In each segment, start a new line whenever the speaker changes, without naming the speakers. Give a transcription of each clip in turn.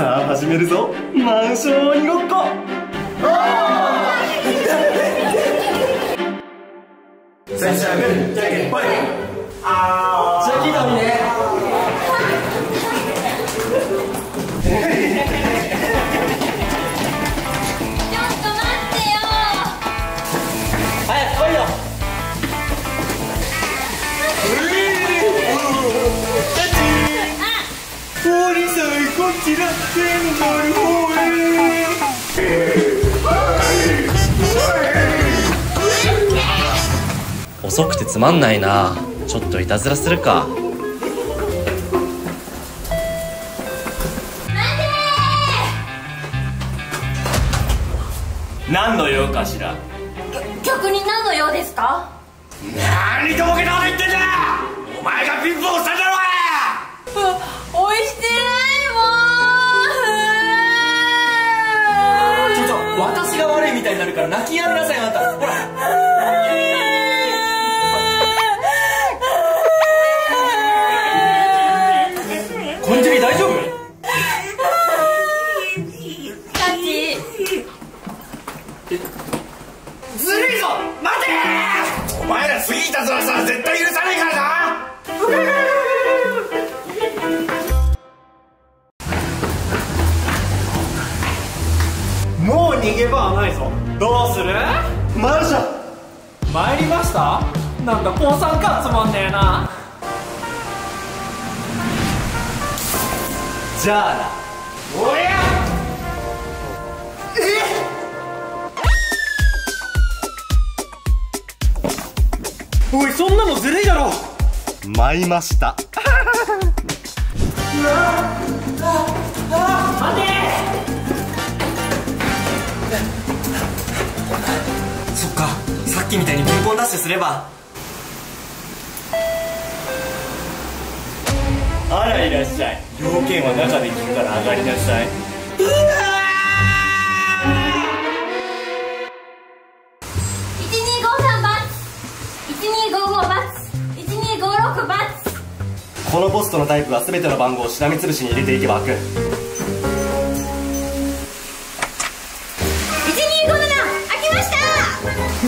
さあ始めるぞ。マンション鬼ごっこ。
最初はグーじゃんけんぽいあー。じゃあ聞いたみね
遅くてつまんないな。ちょっといたずらするか。何の用かしら？
逆に何の用ですか？
何とぼけたこと言ってんだお前がピンポン押したんだろ
おいしてな
たいになるから泣きやめなさいあなた。ほら。こんじり大丈夫？
タッチ
ずるいぞ！待て！お前ら次いたずらしたら絶対許さないからな
参りました？なんか高三感つまんねえな。
じゃあな。おや！
おいそんなのずるいだろ。
舞いました。
そっきみたいにピンポンダッシュすれば。
あらいらっしゃい。要件は中で聞くから上がりなさい。
1253バツ。1255バツ。1256バツ。
このポストのタイプは全ての番号をしらみつぶしに入れていけば開く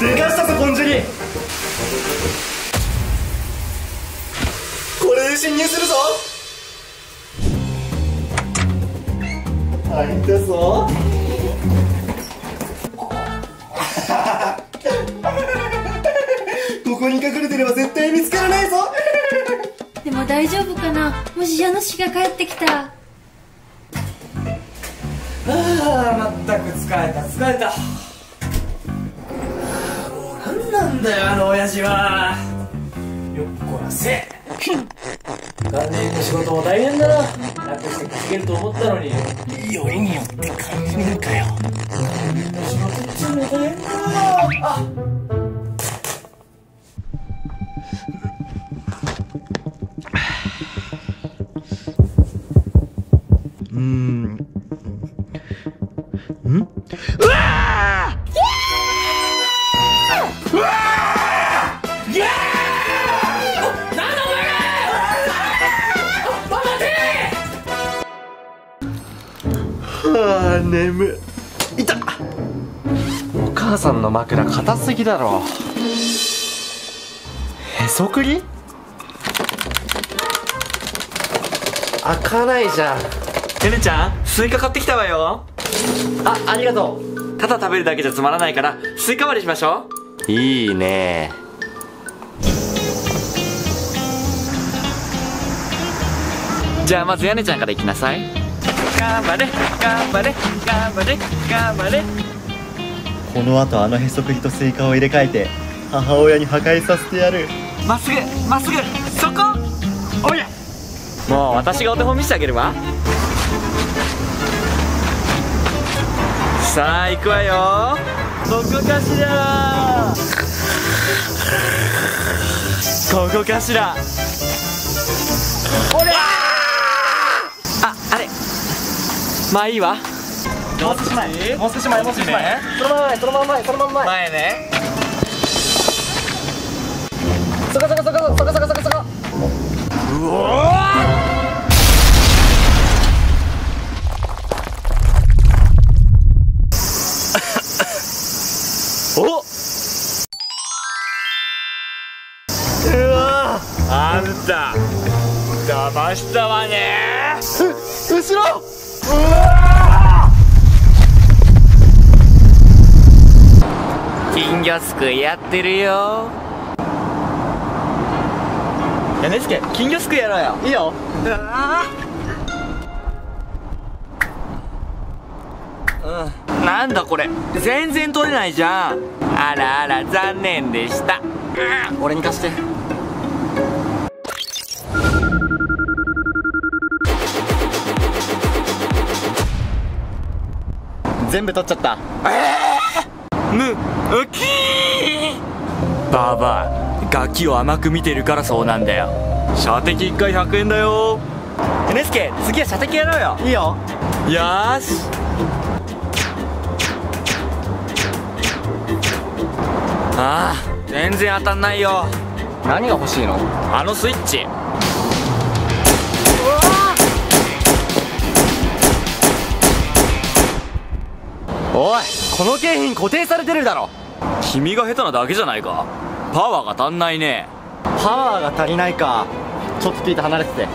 でかしたぞコンジュリこれで侵入するぞ。開いたぞ。ここに隠れてれば絶対見つからないぞ。
でも大丈夫かな？もし家主が帰ってきたら。
ああまったく疲れた疲れたなんだよあの親父は。よっこらせ。元年の仕事も大変だな。楽して稼げると思ったのに
よ。りによって感じるかよ。
年の仕事っていうのも大変だあ
あ眠い。いたお母さんの枕硬すぎだろ。へそくり？開かないじゃん。
ねねちゃんスイカ買ってきたわよ。
あありがと
ただ食べるだけじゃつまらないからスイカ割りしましょ
う。いいね。
うじゃあまずねねちゃんからいきなさい頑張れ頑張れ頑張れ頑張れ。
この後あのへそくりとスイカを入れ替えて母親に破壊させてやる。
まっすぐまっすぐそこおやもう私がお手本見せてあげるわ。さあ行くわよ。ここかしら。ここかしらまあいいわ。もう少し前もう少し前もう少し前。そのまま前そのまま前そのまま前。前ね。そこそこそこそこそこそこそこ。うお
うわあんた。騙したわね。
後ろ！
魚すくいやってるよ。
やねすけ金魚すくいやろうよ。いいよ。
なんだこれ。全然取れないじゃん。あらあら残念でした。
俺に貸して。全部取っちゃった。
むうきバーガキを甘く見てるからそうなんだよ。射的1回100円だよ。
やねすけ次は射的やろうよ。いいよ。
よーし。ああ全然当たんないよ。
何が欲しいの？
あのスイッチ。
おいこの景品固定されてるだろ
君が下手なだけじゃないか。パワーが足んないね。
パワーが足りないか。ちょっとピート離れてて。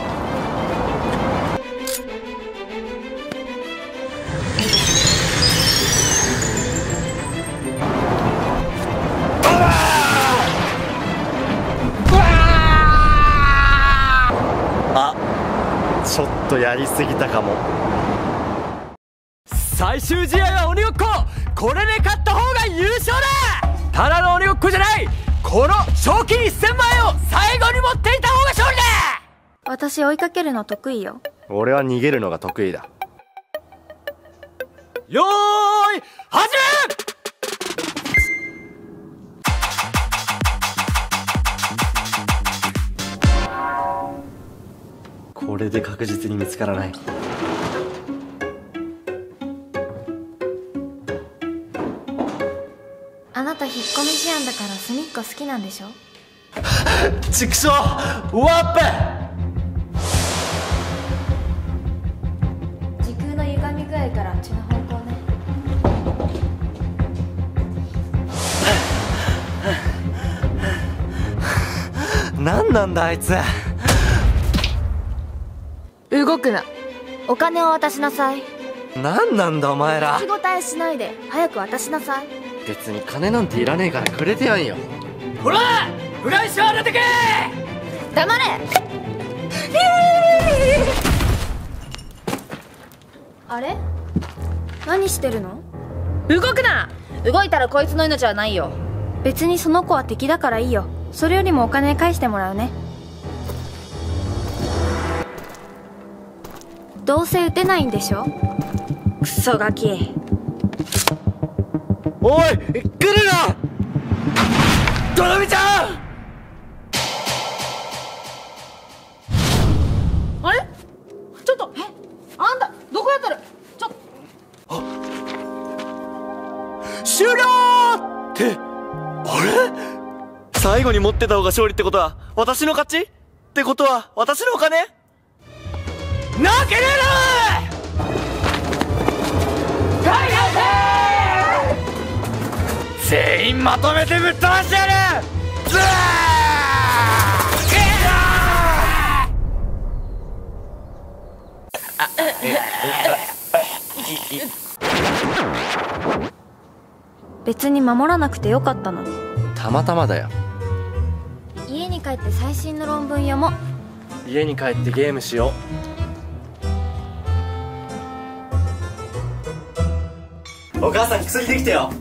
あちょっとやりすぎたかも。
最終試合は鬼ごっこ。これで勝った方が優勝だただの鬼ごっこじゃない！この賞金1000万円を最後に持っていた方が勝利だ！
私追いかけるの得意よ。
俺は逃げるのが得意だ。
よーい始め！
これで確実に見つからない
から隅っこ好きなんでしょ？
畜生ワッペ
時空の歪み具合からあっちの方向ね。
何なんだあいつ。
動くな。お金を渡しなさい。
何なんだお前ら。
仕事えしないで。早く渡しなさい。
別に金なんていらねえからくれてやんよ
ほらフライシャー当ててけ！
黙れ！あれ？何してるの？
動くな！動いたらこいつの命はないよ。
別にその子は敵だからいいよ。それよりもお金返してもらうね。どうせ撃てないんでしょ？
クソガキ。
おい来るな
ドラミちゃん
あれちょっとえあんたどこやってる？ちょ
終了ってあれ？最後に持ってた方が勝利ってことは私の勝ち？ってことは私のお金なけれる全員まとめてぶっ飛ばしてやる
別に守らなくてよかったのに。
たまたまだよ。
家に帰って最新の論文読もう。
家に帰ってゲームしよう。お母さん薬できたよ。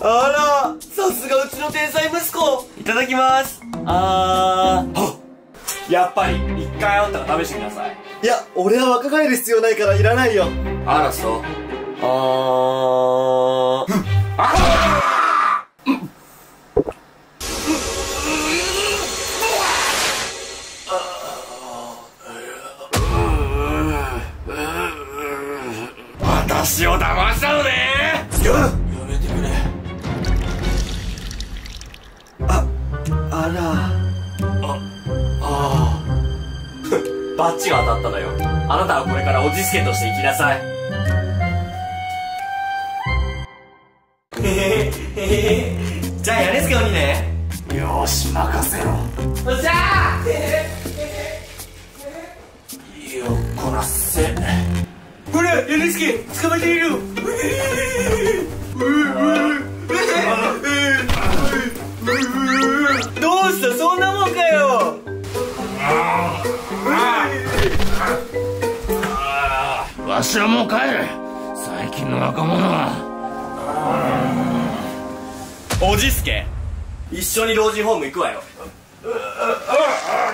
あらさすがうちの天才息子。いただきます。あー。
やっぱり一回あったら試してみなさい。
いや俺は若返る必要ないからいらないよ。
あらそう。
あー。
私を騙したのねバッチが当たったのよ。あなたはこれからおじすけとして生きなさい。へへへへ。
じゃあやれすけ鬼ね。
よし任せろ。
よっしゃー。
よこらせ。これや
れすけ捕まえてみる。ううう
わしはもう帰る最近の若者は。
おじすけ一緒に老人ホーム行くわよ。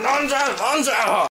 なんじゃなんじゃ